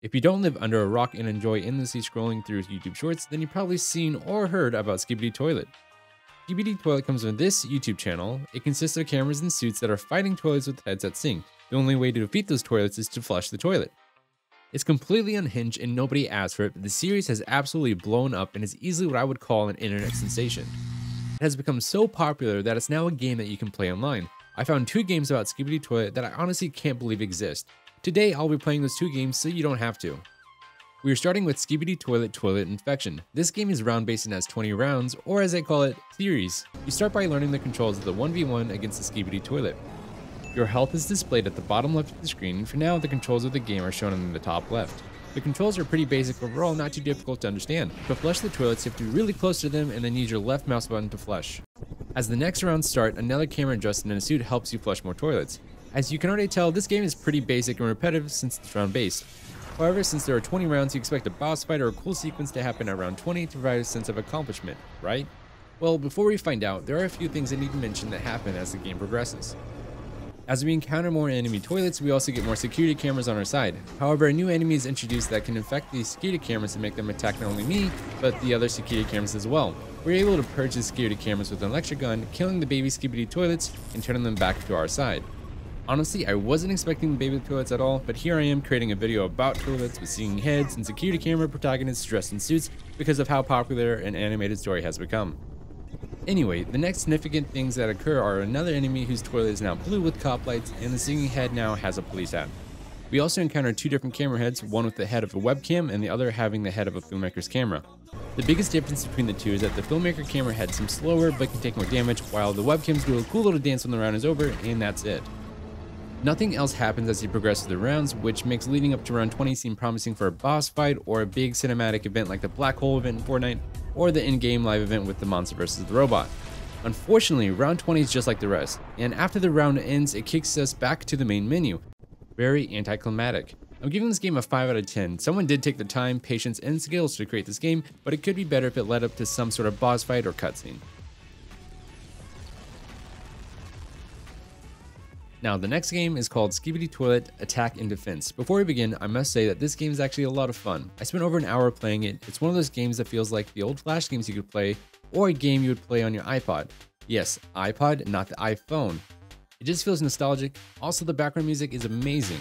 If you don't live under a rock and enjoy endlessly scrolling through YouTube shorts, then you've probably seen or heard about Skibidi Toilet. Skibidi Toilet comes with this YouTube channel. It consists of cameras and suits that are fighting toilets with heads that sink. The only way to defeat those toilets is to flush the toilet. It's completely unhinged and nobody asked for it, but the series has absolutely blown up and is easily what I would call an internet sensation. It has become so popular that it's now a game that you can play online. I found two games about Skibidi Toilet that I honestly can't believe exist. Today, I'll be playing those two games so you don't have to. We are starting with Skibidi Toilet Toilet Infection. This game is round based and has 20 rounds, or as I call it, theories. You start by learning the controls of the 1v1 against the Skibidi Toilet. Your health is displayed at the bottom left of the screen, and for now, the controls of the game are shown in the top left. The controls are pretty basic overall, not too difficult to understand. To flush the toilets, you have to be really close to them and then use your left mouse button to flush. As the next rounds start, another camera dressed in a suit helps you flush more toilets. As you can already tell, this game is pretty basic and repetitive since it's round based. However, since there are 20 rounds, you expect a boss fight or a cool sequence to happen at round 20 to provide a sense of accomplishment, right? Well, before we find out, there are a few things I need to mention that happen as the game progresses. As we encounter more enemy toilets, we also get more security cameras on our side. However, a new enemy is introduced that can infect these security cameras and make them attack not only me, but the other security cameras as well. We're able to purge the security cameras with an electric gun, killing the baby skibidi toilets and turning them back to our side. Honestly, I wasn't expecting baby toilets at all, but here I am creating a video about toilets with singing heads and security camera protagonists dressed in suits because of how popular an animated story has become. Anyway, the next significant things that occur are another enemy whose toilet is now blue with cop lights, and the singing head now has a police hat. We also encounter two different camera heads, one with the head of a webcam and the other having the head of a filmmaker's camera. The biggest difference between the two is that the filmmaker camera head seems slower but can take more damage, while the webcams do a cool little dance when the round is over, and that's it. Nothing else happens as you progress through the rounds, which makes leading up to round 20 seem promising for a boss fight or a big cinematic event like the Black Hole event in Fortnite, or the in-game live event with the monster versus the robot. Unfortunately, round 20 is just like the rest, and after the round ends, it kicks us back to the main menu. Very anticlimactic. I'm giving this game a 5 out of 10. Someone did take the time, patience, and skills to create this game, but it could be better if it led up to some sort of boss fight or cutscene. Now, the next game is called Skibidi Toilet Attack and Defense. Before we begin, I must say that this game is actually a lot of fun. I spent over an hour playing it. It's one of those games that feels like the old Flash games you could play, or a game you would play on your iPod. Yes, iPod, not the iPhone. It just feels nostalgic. Also, the background music is amazing.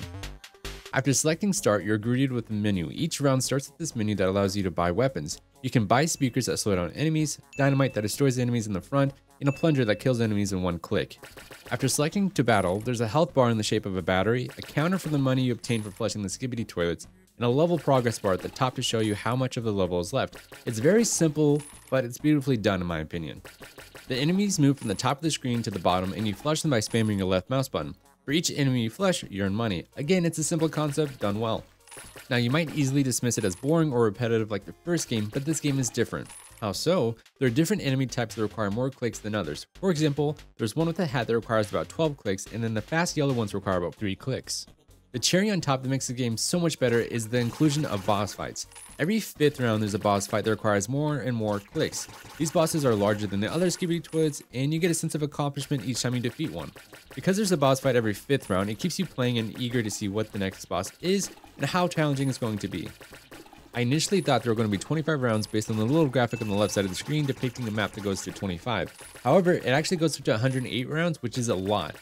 After selecting start, you're greeted with a menu. Each round starts with this menu that allows you to buy weapons. You can buy speakers that slow down enemies, dynamite that destroys enemies in the front, and a plunger that kills enemies in one click. After selecting to battle, there's a health bar in the shape of a battery, a counter for the money you obtain for flushing the skibidi toilets, and a level progress bar at the top to show you how much of the level is left. It's very simple, but it's beautifully done in my opinion. The enemies move from the top of the screen to the bottom and you flush them by spamming your left mouse button. For each enemy you flush, you earn money. Again, it's a simple concept done well. Now you might easily dismiss it as boring or repetitive like the first game, but this game is different. How so? There are different enemy types that require more clicks than others. For example, there's one with a hat that requires about 12 clicks, and then the fast yellow ones require about 3 clicks. The cherry on top that makes the game so much better is the inclusion of boss fights. Every fifth round there's a boss fight that requires more and more clicks. These bosses are larger than the other Skibidi Toilets, and you get a sense of accomplishment each time you defeat one. Because there's a boss fight every fifth round, it keeps you playing and eager to see what the next boss is and how challenging it's going to be. I initially thought there were going to be 25 rounds based on the little graphic on the left side of the screen depicting a map that goes to 25. However, it actually goes up to 108 rounds, which is a lot.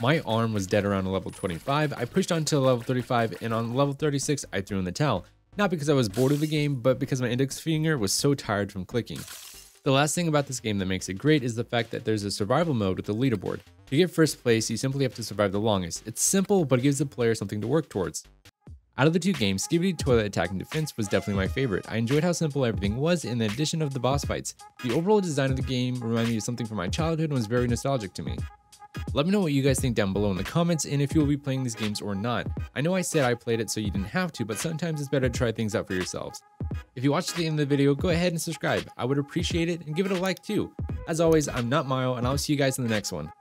My arm was dead around level 25, I pushed on to level 35, and on level 36, I threw in the towel. Not because I was bored of the game, but because my index finger was so tired from clicking. The last thing about this game that makes it great is the fact that there's a survival mode with a leaderboard. To get first place, you simply have to survive the longest. It's simple, but it gives the player something to work towards. Out of the two games, Skibidi Toilet Attack and Defense was definitely my favorite. I enjoyed how simple everything was in the addition of the boss fights. The overall design of the game reminded me of something from my childhood and was very nostalgic to me. Let me know what you guys think down below in the comments and if you will be playing these games or not. I know I said I played it so you didn't have to, but sometimes it's better to try things out for yourselves. If you watched the end of the video, go ahead and subscribe. I would appreciate it and give it a like too. As always, I'm not Myo and I'll see you guys in the next one.